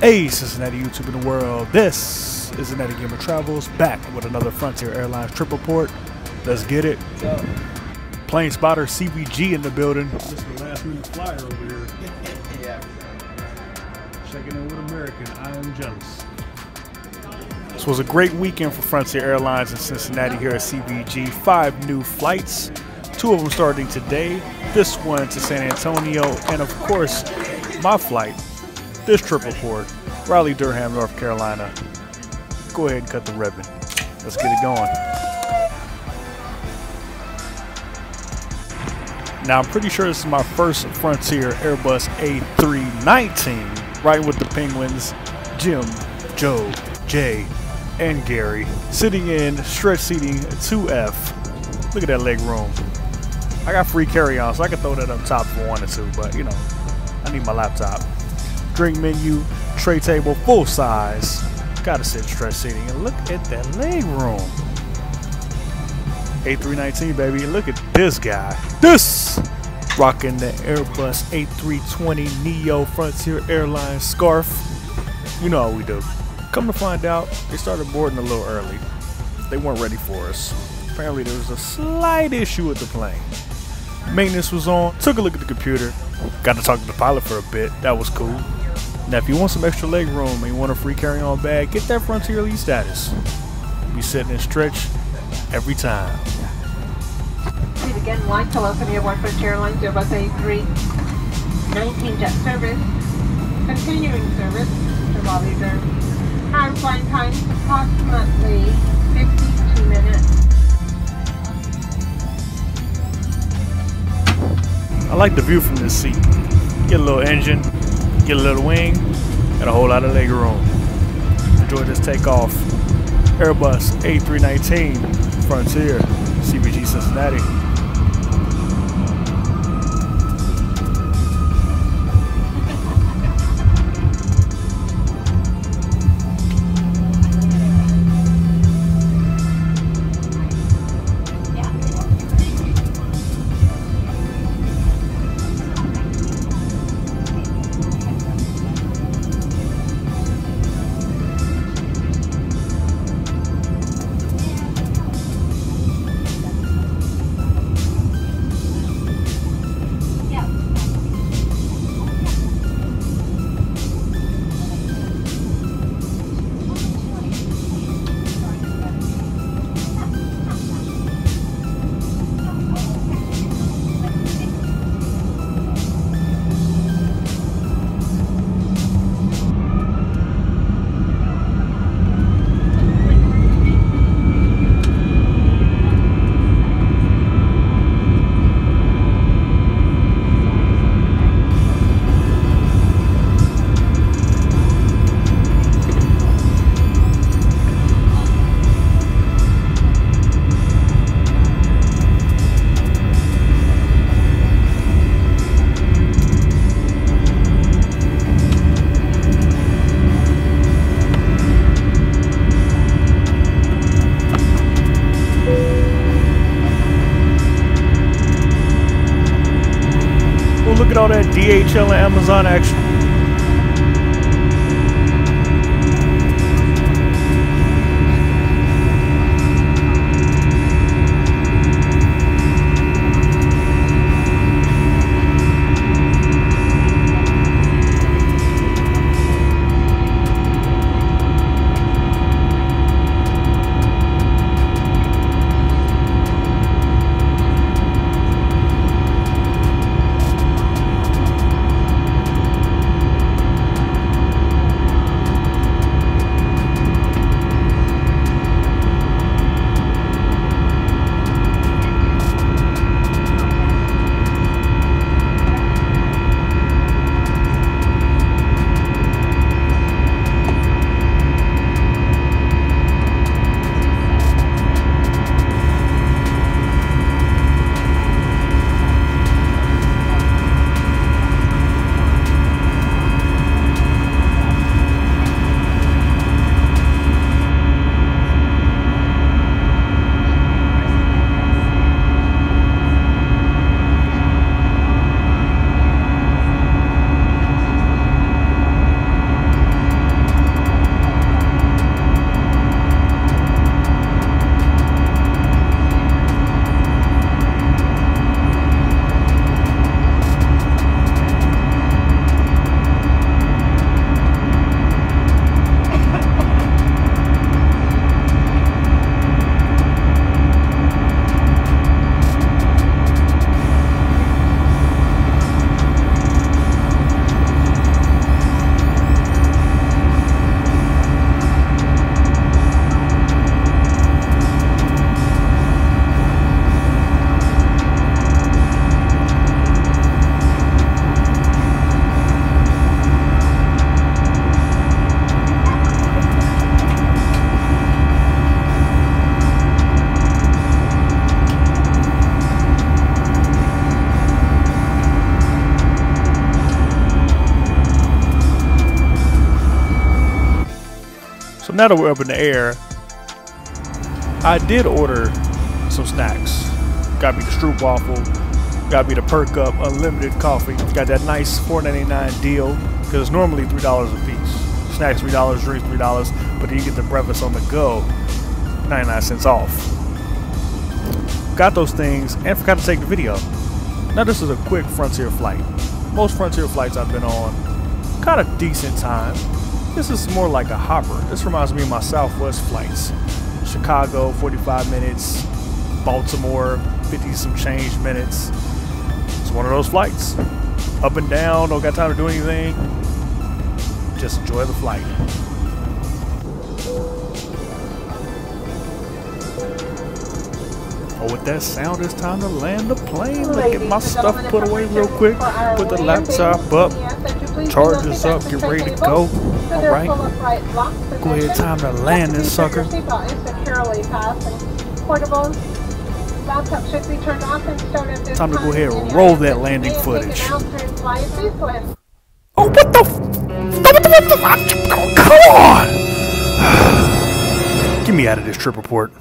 Hey, Cincinnati YouTube in the world. This is Cincinnati Gamer Travels back with another Frontier Airlines trip report. Let's get it. Plane spotter CVG in the building. This is the last minute flyer over here. Yeah. Checking in with American. I am jealous. This was a great weekend for Frontier Airlines in Cincinnati here at CVG. Five new flights, two of them starting today. This one to San Antonio, and of course, my flight. This trip report, Raleigh Durham, North Carolina. Go ahead and cut the ribbon. Let's get it going. Now, I'm pretty sure this is my first Frontier Airbus A319, riding with the Penguins, Jim, Joe, Jay, and Gary, sitting in stretch seating 2F. Look at that leg room. I got free carry-on, so I can throw that up top if I wanted to, but you know, I need my laptop. Drink menu, tray table, full size. Gotta sit stretch seating, and look at that leg room. A319, baby. Look at this guy. This! Rocking the Airbus A320 Neo Frontier Airlines scarf. You know how we do. Come to find out, they started boarding a little early. They weren't ready for us. Apparently, there was a slight issue with the plane. Maintenance was on. Took a look at the computer. Got to talk to the pilot for a bit. That was cool. Now, if you want some extra leg room and you want a free carry-on bag, get that Frontier Elite status. Be sitting and stretch every time. Again, welcome you aboard Frontier Airlines Airbus A3 19 jet service. Continuing service to Durham. Our flying time approximately 52 minutes. I like the view from this seat. Get a little engine, get a little wing, and a whole lot of leg room. Enjoy this takeoff. Airbus A319 Frontier CVG Cincinnati. Look at all that DHL and Amazon action. Now that we're up in the air, I did order some snacks. Got me the Stroop waffle, got me the Perk Up unlimited coffee. Got that nice $4.99 deal because it's normally three dollars a piece. Snacks three dollars, drinks three dollars, but you get the breakfast on the go, 99 cents off. Got those things and forgot to take the video. Now this is a quick Frontier flight. Most Frontier flights I've been on, kind of decent time. This is more like a hopper. This reminds me of my Southwest flights. Chicago, 45 minutes. Baltimore, 50 some change minutes. It's one of those flights. Up and down, don't got time to do anything. Just enjoy the flight. Oh, with that sound, it's time to land the plane. Let get my stuff put away real quick. Put the laptop up. Chargers up. Get ready to go. All right. Go ahead. Time to land this sucker. Time to go ahead and roll that landing footage. Oh, what the? The? Come on! Get me out of this trip report.